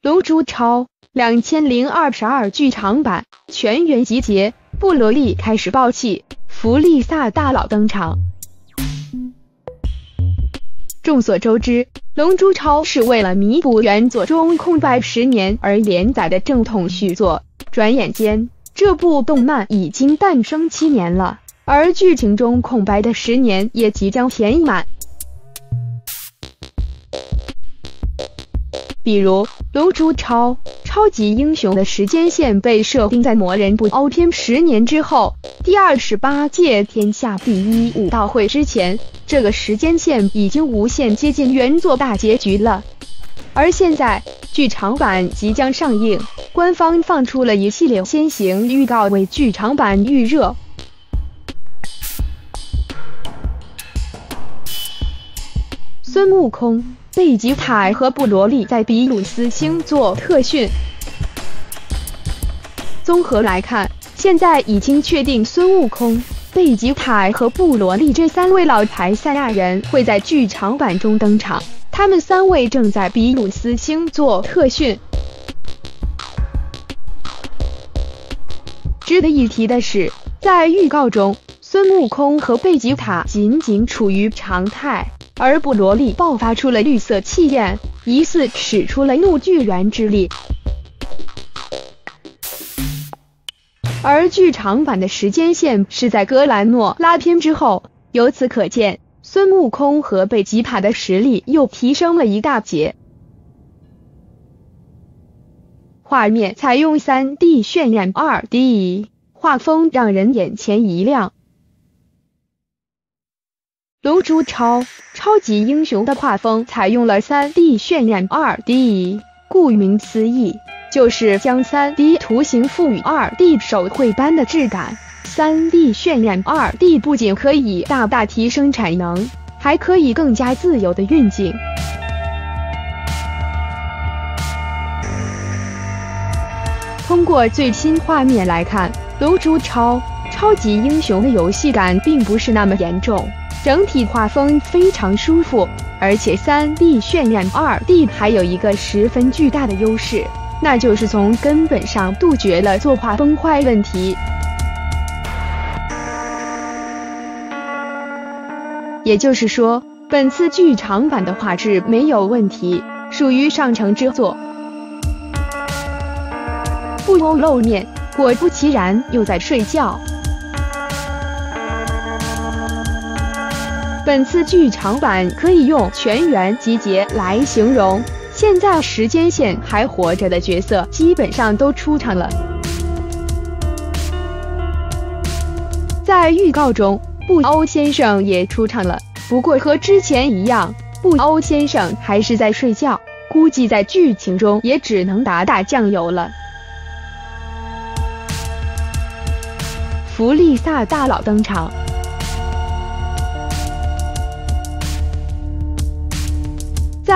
龙珠超》两千零二十二剧场版全员集结，布罗利开始爆气，弗利萨大佬登场。众所周知，《龙珠超》是为了弥补原作中空白十年而连载的正统续作。转眼间，这部动漫已经诞生七年了，而剧情中空白的十年也即将填满。比如，《龙珠超》超级英雄的时间线被设定在魔人布欧篇十年之后，第二十八届天下第一武道会之前。这个时间线已经无限接近原作大结局了，而现在剧场版即将上映，官方放出了一系列先行预告为剧场版预热。孙悟空、贝吉塔和布罗利在比鲁斯星做特训。综合来看，现在已经确定孙悟空。贝吉塔和布罗利这三位老牌赛亚人会在剧场版中登场，他们三位正在比鲁斯星做特训。值得一提的是，在预告中，孙悟空和贝吉塔仅仅处于常态，而布罗利爆发出了绿色气焰，疑似使出了怒巨猿之力。而剧场版的时间线是在格兰诺拉篇之后，由此可见，孙悟空和贝吉塔的实力又提升了一大截。画面采用 3D 渲染，2D 画风让人眼前一亮。龙珠超超级英雄的画风采用了 3D 渲染，2D，顾名思义。就是将 3D 图形赋予 2D 手绘般的质感。3D 渲染 2D 不仅可以大大提升产能，还可以更加自由的运镜。通过最新画面来看，《龙珠超超级英雄》的游戏感并不是那么严重，整体画风非常舒服。而且 3D 渲染 2D 还有一个十分巨大的优势。那就是从根本上杜绝了作画崩坏问题。也就是说，本次剧场版的画质没有问题，属于上乘之作。布欧露面，果不其然又在睡觉。本次剧场版可以用全员集结来形容。现在时间线还活着的角色基本上都出场了。在预告中，布欧先生也出场了，不过和之前一样，布欧先生还是在睡觉，估计在剧情中也只能打打酱油了。弗利萨大佬登场，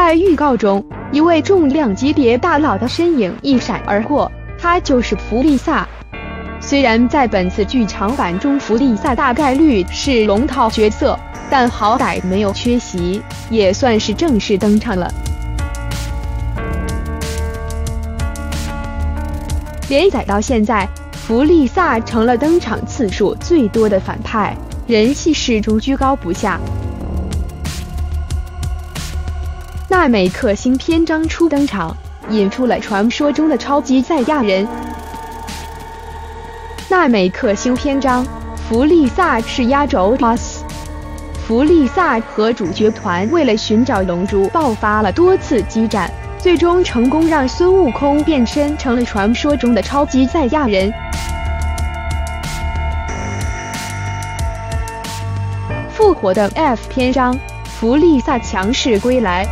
在预告中。一位重量级别大佬的身影一闪而过，他就是弗利萨。虽然在本次剧场版中，弗利萨大概率是龙套角色，但好歹没有缺席，也算是正式登场了。连载到现在，弗利萨成了登场次数最多的反派，人气始终居高不下。纳美克星篇章初登场，引出了传说中的超级赛亚人。纳美克星篇章，弗利萨是压轴 BOSS。弗利萨和主角团为了寻找龙珠，爆发了多次激战，最终成功让孙悟空变身成了传说中的超级赛亚人。复活的 F 篇章，弗利萨强势归来。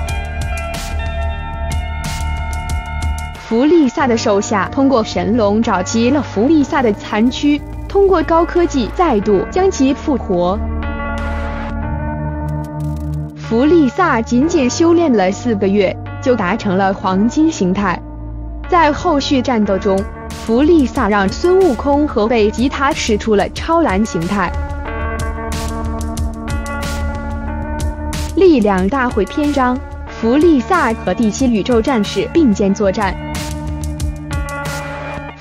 弗利萨的手下通过神龙找齐了弗利萨的残躯，通过高科技再度将其复活。弗利萨仅仅修炼了四个月，就达成了黄金形态。在后续战斗中，弗利萨让孙悟空和贝吉塔使出了超蓝形态。力量大会篇章。弗利萨和第七宇宙战士并肩作战。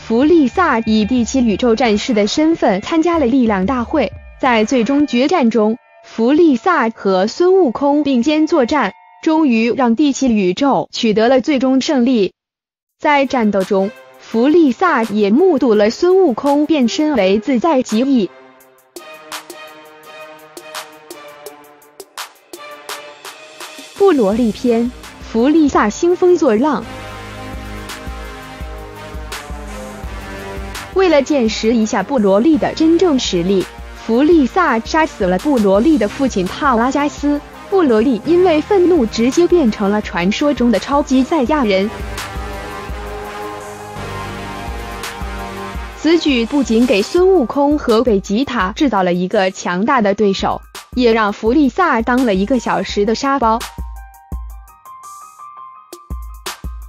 弗利萨以第七宇宙战士的身份参加了力量大会，在最终决战中，弗利萨和孙悟空并肩作战，终于让第七宇宙取得了最终胜利。在战斗中，弗利萨也目睹了孙悟空变身为自在极意。布罗利篇，弗利萨兴风作浪。为了见识一下布罗利的真正实力，弗利萨杀死了布罗利的父亲帕拉加斯。布罗利因为愤怒，直接变成了传说中的超级赛亚人。此举不仅给孙悟空和贝吉塔制造了一个强大的对手，也让弗利萨当了一个小时的沙包。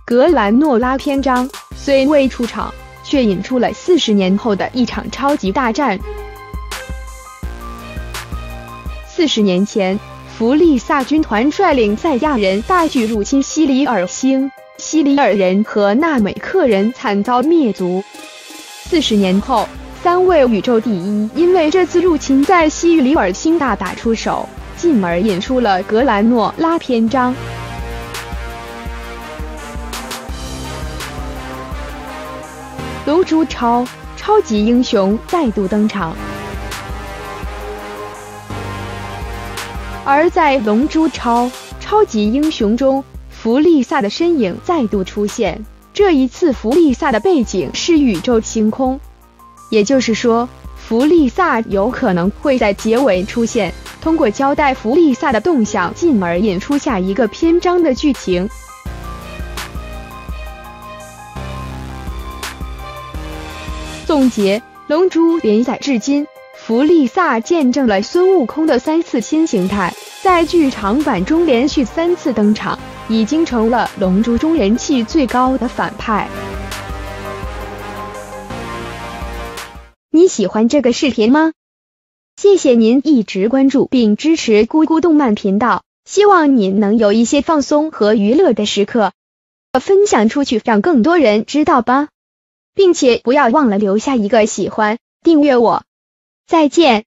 格兰诺拉篇章虽未出场。却引出了四十年后的一场超级大战。四十年前，弗利萨军团率领赛亚人大举入侵西里尔星，西里尔人和纳美克人惨遭灭族。四十年后，三位宇宙第一因为这次入侵在西里尔星大打出手，进而引出了格兰诺拉篇章。龙珠超超级英雄再度登场，而在龙珠超超级英雄中，弗利萨的身影再度出现。这一次，弗利萨的背景是宇宙星空，也就是说，弗利萨有可能会在结尾出现，通过交代弗利萨的动向，进而引出下一个篇章的剧情。总结《龙珠》连载至今，弗利萨见证了孙悟空的三次新形态，在剧场版中连续三次登场，已经成了《龙珠》中人气最高的反派。你喜欢这个视频吗？谢谢您一直关注并支持咕咕动漫频道，希望你能有一些放松和娱乐的时刻，分享出去，让更多人知道吧。并且不要忘了留下一个喜欢，订阅我，再见。